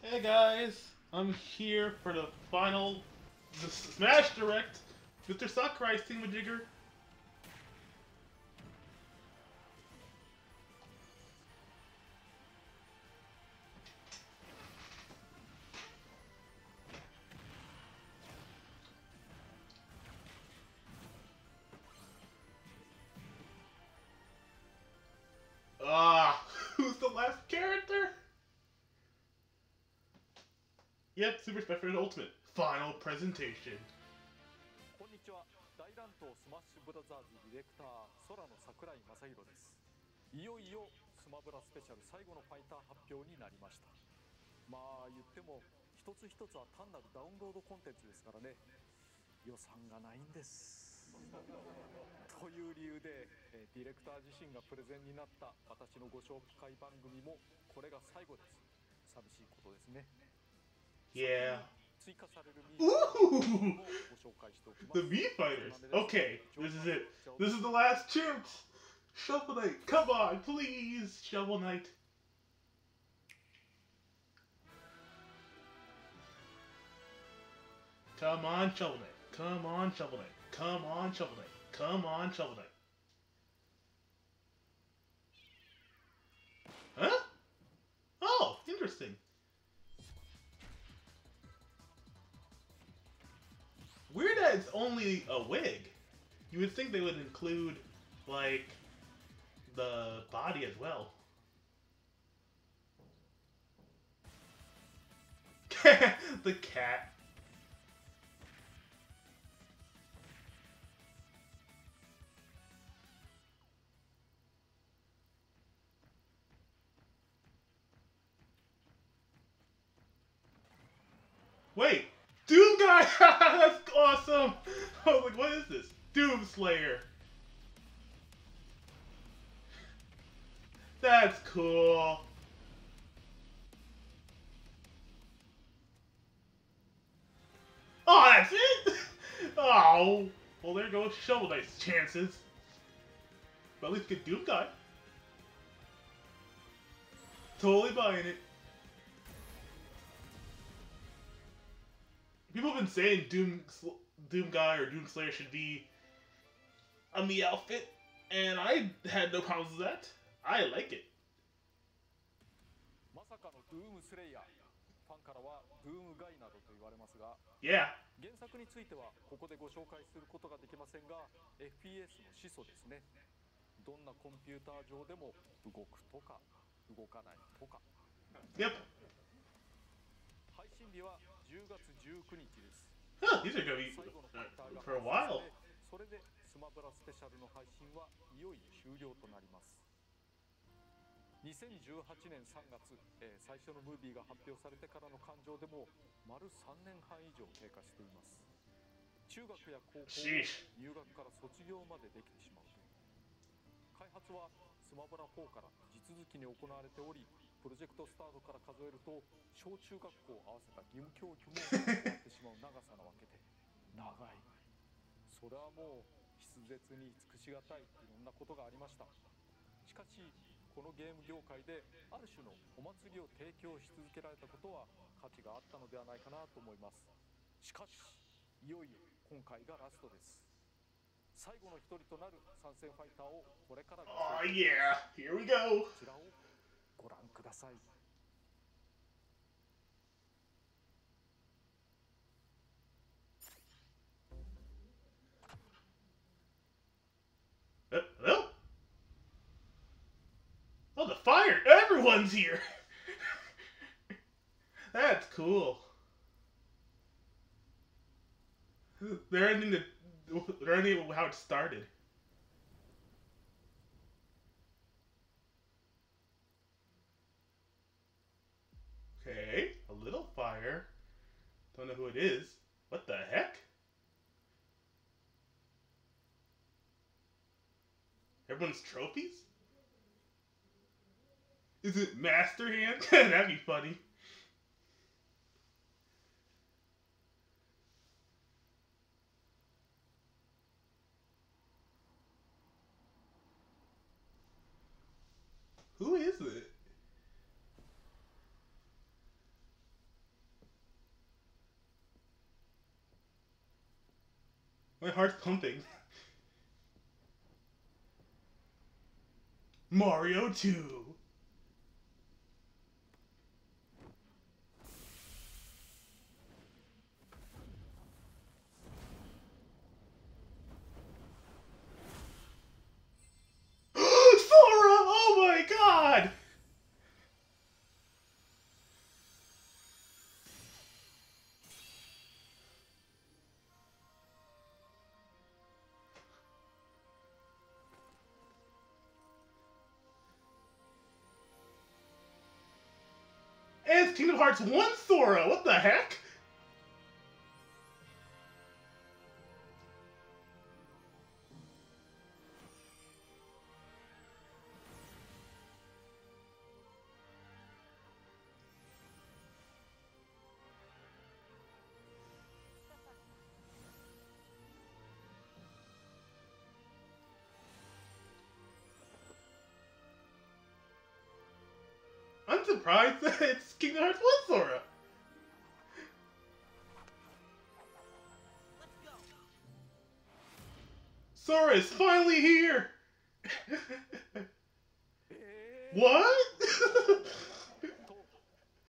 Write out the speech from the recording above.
Hey guys, I'm here for the final the Smash Direct, Mr. Sakurai Thingamajigger. Ah, Yep, Super Smash Bros. Ultimate. Final presentation. こんにちは大乱闘スマッシュブラザーズディレクター空の桜井正宏ですいよいよスマブラスペシャル最後のファイター発表になりましたまあ言っても一つ一つは単なるダウンロードコンテンツですからね予算がないんですという理由でえディレクター自身がプレゼンになった私のご紹介番組もこれが最後です寂しいことですね Yeah. Ooh! The V Fighters! Okay, this is it. This is the last chance! Shovel Knight, come on, please! Shovel Knight. Come on, Shovel Knight. Come on, Shovel Knight. Come on, Shovel Knight. Come on, Shovel Knight. Only a wig. You would think they would include, like, the body as well. the cat. Wait, Doom Guy! That's awesome! I was like, what is this? Doom Slayer. That's cool. Oh, that's it? Oh, well, there goes Shovel Knight's chances. But at least get Doom Guy. Totally buying it. Been saying Doom Doom Guy or Doom Slayer should be on the outfit, and I had no problems with that. I like it. まさかのドゥームスレイヤーファンからはドゥームガイなどと言われますが Yeah. 原作についてはここでご紹介することができませんが FPS の始祖ですねどんなコンピューター上でも動くとか動かないとか Yep. 配信日は10月19日です these are gonna be uh, が for a while. それでスマブラスペシャルの配信はいよいよ終了となります2018年3月、えー最初のムービーが発表されてからの感情でも丸3年半以上経過しています中学や高校.入学から卒業までできてしまうと開発はスマブラ4から地続きに行われておりプロジェクトスタートから数えると小中学校を合わせた義務教育も終わってしまう長さなわけで長い。それはもう筆舌に尽くしがたいいろんなことがありました。しかしこのゲーム業界である種のお祭りを提供し続けられたことは価値があったのではないかなと思います。しかしいよいよ今回がラストです。最後の一人となる参戦ファイターをこれからご Oh 紹介 yeah, here we go. こちらをご覧ください Uh, hello? Oh, the fire! Everyone's here! That's cool. They're ending the. They're ending how it started. Is. What the heck? Everyone's trophies? Is it Master Hand? That'd be funny. Who is it? My heart's pumping. Mario 2. And Kingdom Hearts 1 Sora! What the heck? I'm surprised that it's Kingdom Hearts 1 Sora! Sora is finally here! what?